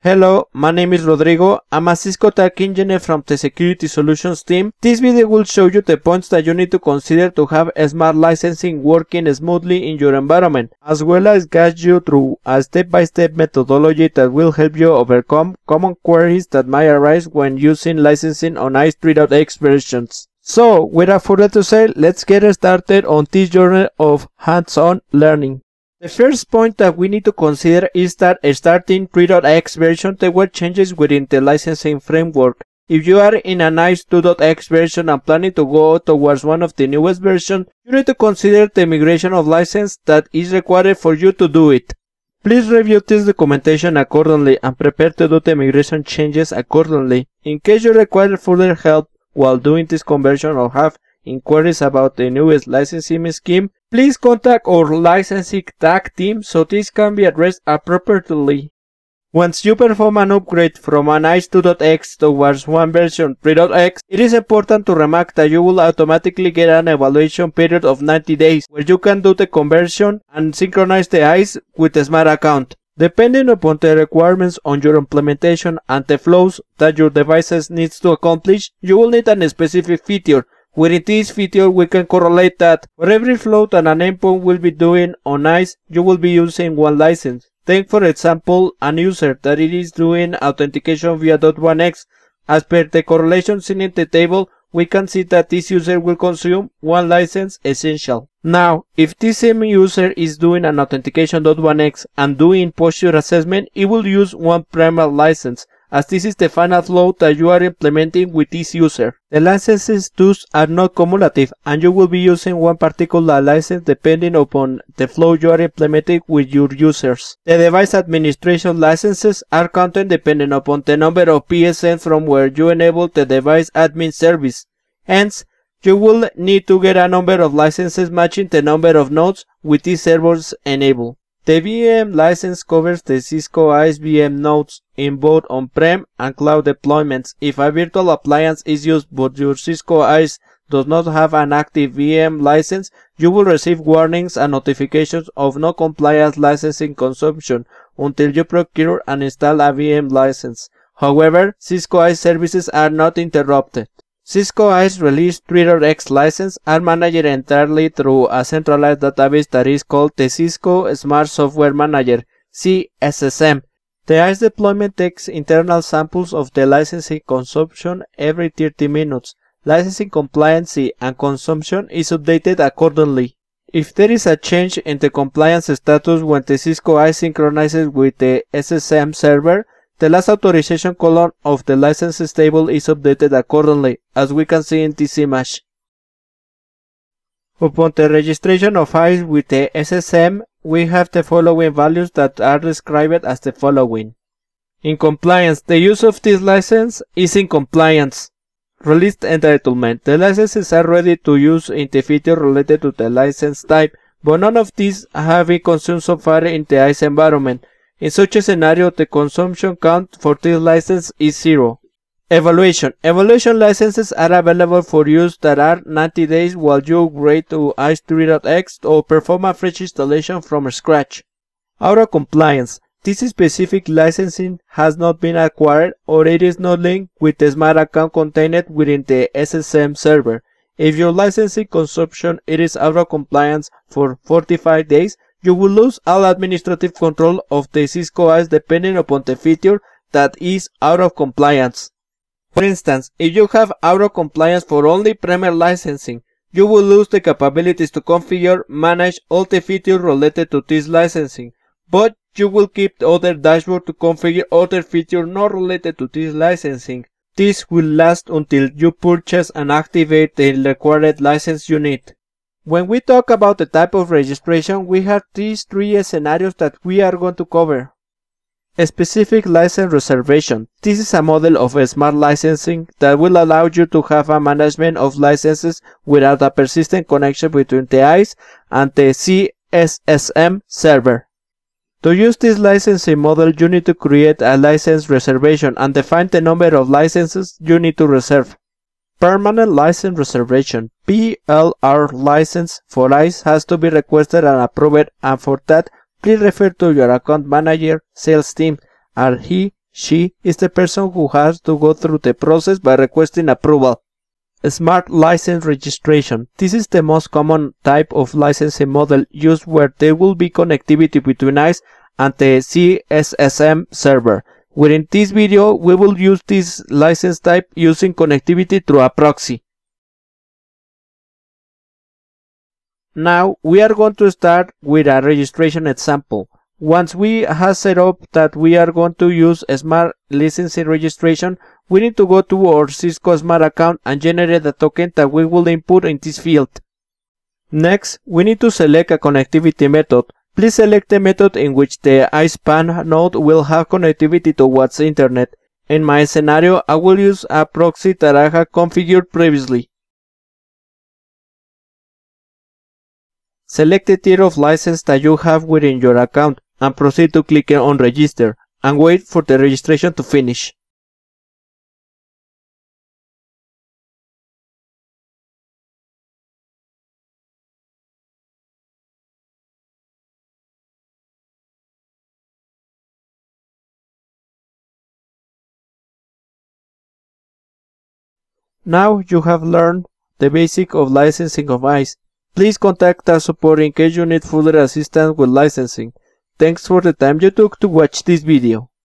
Hello, my name is Rodrigo. I'm a Cisco Tech Engineer from the Security Solutions team. This video will show you the points that you need to consider to have smart licensing working smoothly in your environment, as well as guide you through a step-by-step -step methodology that will help you overcome common queries that might arise when using licensing on ISE 3.x versions. So, without further ado say, let's get started on this journey of hands-on learning. The first point that we need to consider is that starting 3.x version there were changes within the licensing framework. If you are in a ISE 2.x version and planning to go towards one of the newest versions, you need to consider the migration of license that is required for you to do it. Please review this documentation accordingly and prepare to do the migration changes accordingly. In case you require further help while doing this conversion or have inquiries about the newest licensing scheme, please contact our licensing TAC team so this can be addressed appropriately. Once you perform an upgrade from an ISE 2.x towards one version 3.x, it is important to remark that you will automatically get an evaluation period of 90 days where you can do the conversion and synchronize the ISE with the Smart account. Depending upon the requirements on your implementation and the flows that your devices needs to accomplish, you will need a specific feature Within this video, we can correlate that for every flow that an endpoint will be doing on ISE, you will be using one license. Take for example an user that it is doing authentication via .1x. As per the correlation seen in the table, we can see that this user will consume one license essential. Now, if this same user is doing an authentication authentication.1x and doing posture assessment, it will use one Premier license as this is the final flow that you are implementing with this user. The licenses thus are not cumulative and you will be using one particular license depending upon the flow you are implementing with your users. The device administration licenses are counted depending upon the number of PSN from where you enable the device admin service. Hence, you will need to get a number of licenses matching the number of nodes with these servers enabled. The VM license covers the Cisco ISE VM nodes in both on-prem and cloud deployments. If a virtual appliance is used but your Cisco ISE does not have an active VM license, you will receive warnings and notifications of no compliance licensing consumption until you procure and install a VM license. However, Cisco ISE services are not interrupted. Cisco ISE released 3.x license are managed entirely through a centralized database that is called the Cisco Smart Software Manager, CSSM. The ISE deployment takes internal samples of the licensing consumption every 30 minutes. Licensing compliancy and consumption is updated accordingly. If there is a change in the compliance status when the Cisco ISE synchronizes with the SSM server, the last authorization column of the licenses table is updated accordingly, as we can see in this image. Upon the registration of ISE with the SSM, we have the following values that are described as the following. In compliance, the use of this license is in compliance. Released entitlement. The licenses are ready to use in the feature related to the license type, but none of these have been consumed so far in the ISE environment. In such a scenario, the consumption count for this license is zero. Evaluation. Evaluation licenses are available for use that are 90 days while you upgrade to ISE 3.x or perform a fresh installation from scratch. Auto compliance. This specific licensing has not been acquired or it is not linked with the smart account contained within the SSM server. If your licensing consumption it is out of compliance for 45 days, you will lose all administrative control of the Cisco ISE depending upon the feature that is out of compliance. For instance, if you have out of compliance for only Premier licensing, you will lose the capabilities to configure, manage all the features related to this licensing, but you will keep the other dashboard to configure other features not related to this licensing. This will last until you purchase and activate the required license you need. When we talk about the type of registration, we have these three scenarios that we are going to cover. A specific license reservation. This is a model of a smart licensing that will allow you to have a management of licenses without a persistent connection between the ISE and the CSSM server. To use this licensing model, you need to create a license reservation and define the number of licenses you need to reserve. Permanent license reservation PLR license for ISE has to be requested and approved and for that please refer to your account manager sales team and he She is the person who has to go through the process by requesting approval. Smart License Registration. This is the most common type of licensing model used where there will be connectivity between ISE and the CSSM server. Within this video, we will use this license type using connectivity through a proxy. Now, we are going to start with a registration example. Once we have set up that we are going to use Smart Licensing Registration, we need to go to our Cisco Smart account and generate the token that we will input in this field. Next, we need to select a connectivity method. Please select the method in which the ISE PAN node will have connectivity towards internet. In my scenario, I will use a proxy that I have configured previously. Select the tier of license that you have within your account and proceed to click on register and wait for the registration to finish. Now you have learned the basic of licensing of ISE. Please contact us support in case you need further assistance with licensing. Thanks for the time you took to watch this video.